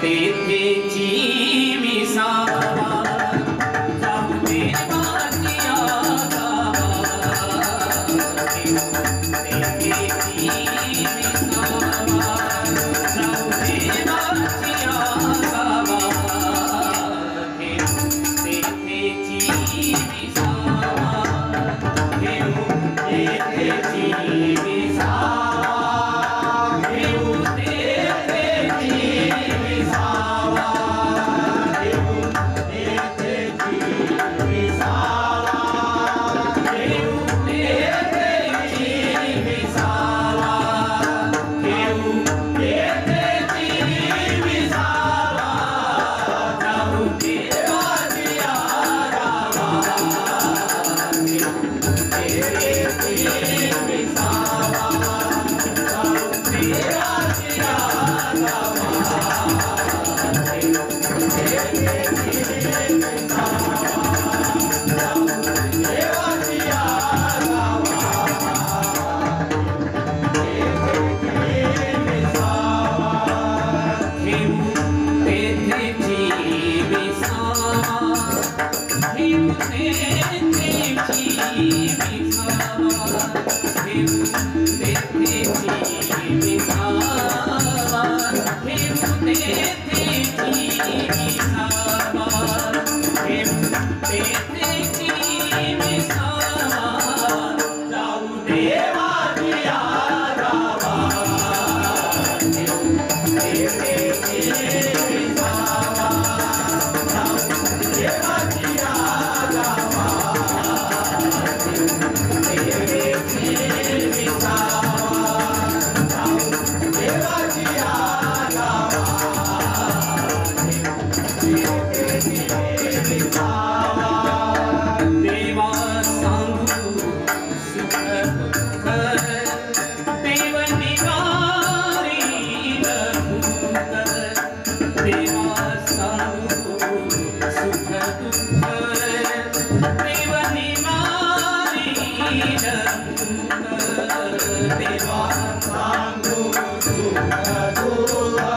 ты ведь Thank you. Thank you. Deva Sangho Sukha Dula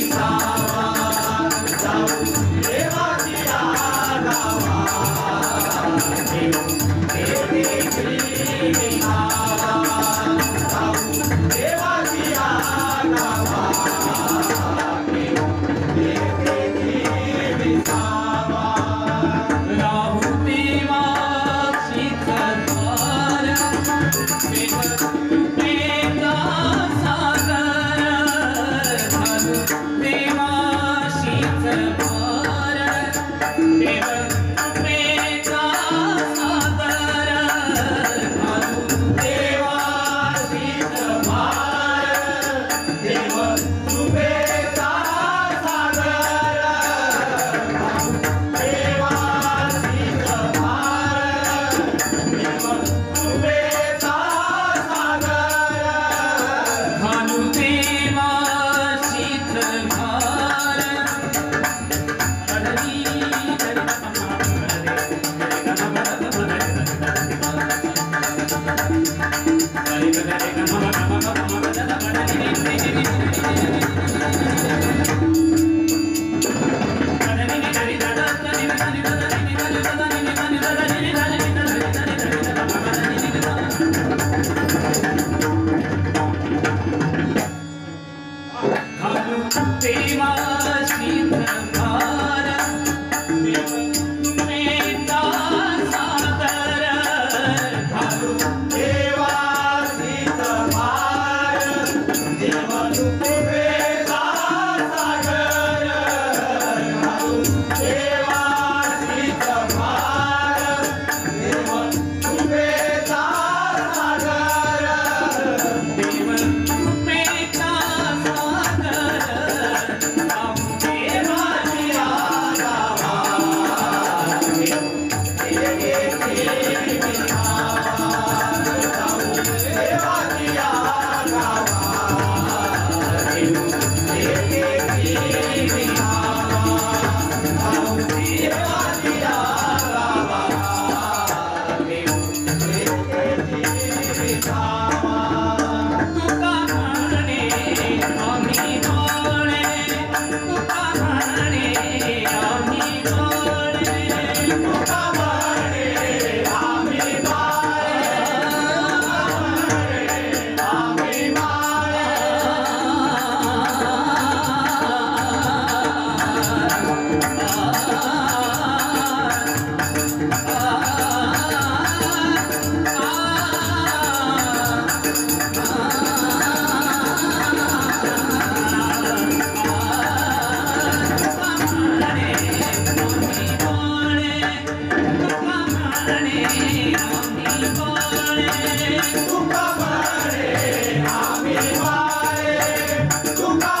Tumba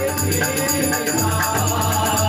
Thank you.